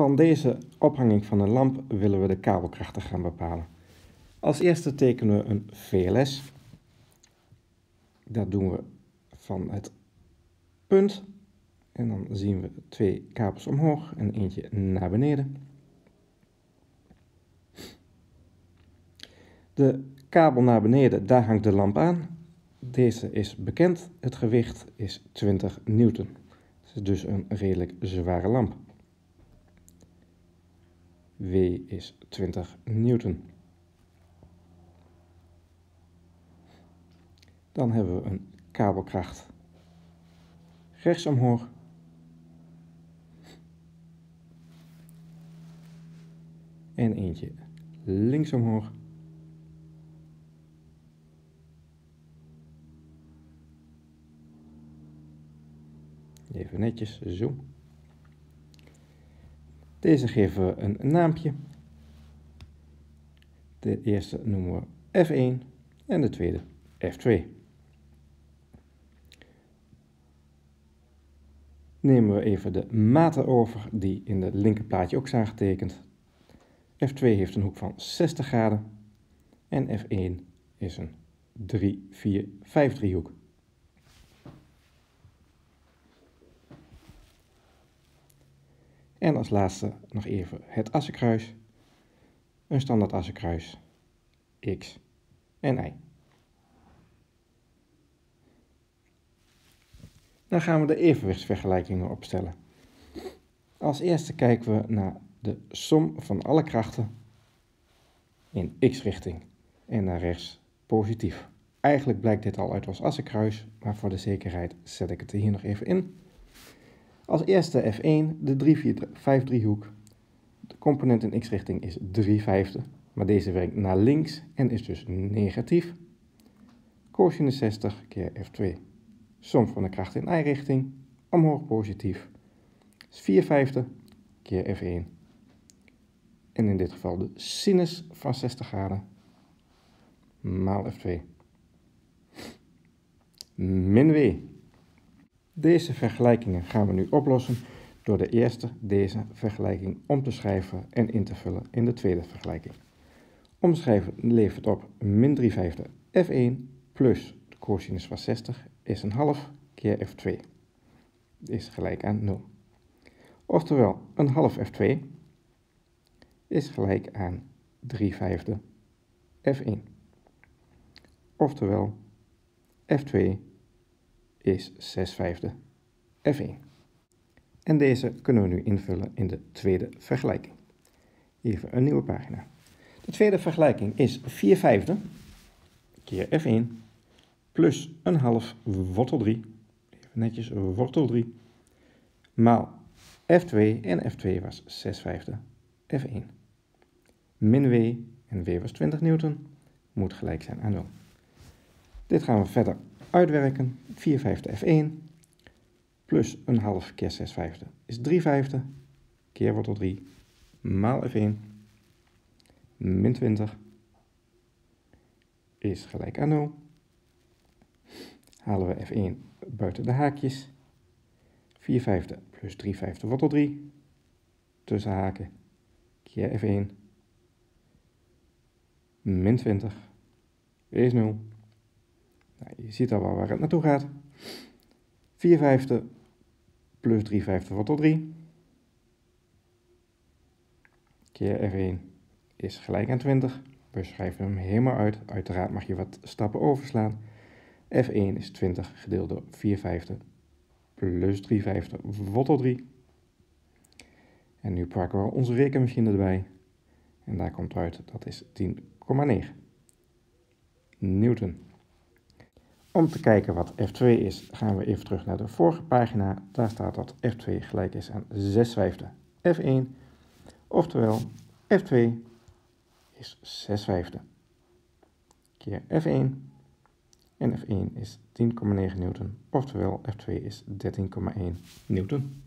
Van deze ophanging van een lamp willen we de kabelkrachten gaan bepalen. Als eerste tekenen we een VLS. Dat doen we van het punt. En dan zien we twee kabels omhoog en eentje naar beneden. De kabel naar beneden, daar hangt de lamp aan. Deze is bekend. Het gewicht is 20 newton. Het is dus een redelijk zware lamp. W is 20 newton. Dan hebben we een kabelkracht rechts omhoog. En eentje links omhoog. Even netjes, zo. Deze geven we een naampje. De eerste noemen we F1 en de tweede F2. Nemen we even de maten over die in het linkerplaatje ook zijn getekend. F2 heeft een hoek van 60 graden en F1 is een 3, 4, 5 driehoek. En als laatste nog even het assenkruis. Een standaard assenkruis. X en Y. Dan gaan we de evenwichtsvergelijkingen opstellen. Als eerste kijken we naar de som van alle krachten in x-richting en naar rechts positief. Eigenlijk blijkt dit al uit als assenkruis, maar voor de zekerheid zet ik het er hier nog even in. Als eerste F1, de 3, 4, 5 driehoek. De component in x-richting is 3 vijfde, maar deze werkt naar links en is dus negatief. Cosinus 60 keer F2. Som van de kracht in y-richting, omhoog positief, is 4 vijfde keer F1. En in dit geval de sinus van 60 graden maal F2. Min W deze vergelijkingen gaan we nu oplossen door de eerste deze vergelijking om te schrijven en in te vullen in de tweede vergelijking. Omschrijven levert op min 3 vijfde f1 plus de cosinus van 60 is een half keer f2. Is gelijk aan 0. Oftewel, een half f2 is gelijk aan 3 vijfde f1. Oftewel, f2 is 6 vijfde F1. En deze kunnen we nu invullen in de tweede vergelijking. Even een nieuwe pagina. De tweede vergelijking is 4 vijfde keer F1 plus een half wortel 3, even netjes wortel 3, maal F2 en F2 was 6 vijfde F1. Min W en W was 20 newton moet gelijk zijn aan 0. Dit gaan we verder uitwerken. 4 vijfde F1 plus een half keer 6 vijfde is 3 vijfde keer wortel 3 maal F1 min 20 is gelijk aan 0. Halen we F1 buiten de haakjes. 4 vijfde plus 3 vijfde wortel 3 tussen haken keer F1 min 20 is 0. Nou, je ziet al wel waar het naartoe gaat. 4 vijfde plus 3 vijfde wortel 3 keer F1 is gelijk aan 20. We schrijven hem helemaal uit. Uiteraard mag je wat stappen overslaan. F1 is 20 gedeeld door 4 vijfde plus 3 vijfde wortel 3. En nu pakken we onze rekenmachine erbij. En daar komt uit, dat is 10,9 Newton. Om te kijken wat F2 is, gaan we even terug naar de vorige pagina. Daar staat dat F2 gelijk is aan 6 vijfde F1. Oftewel, F2 is 6 vijfde keer F1. En F1 is 10,9 newton. Oftewel, F2 is 13,1 newton.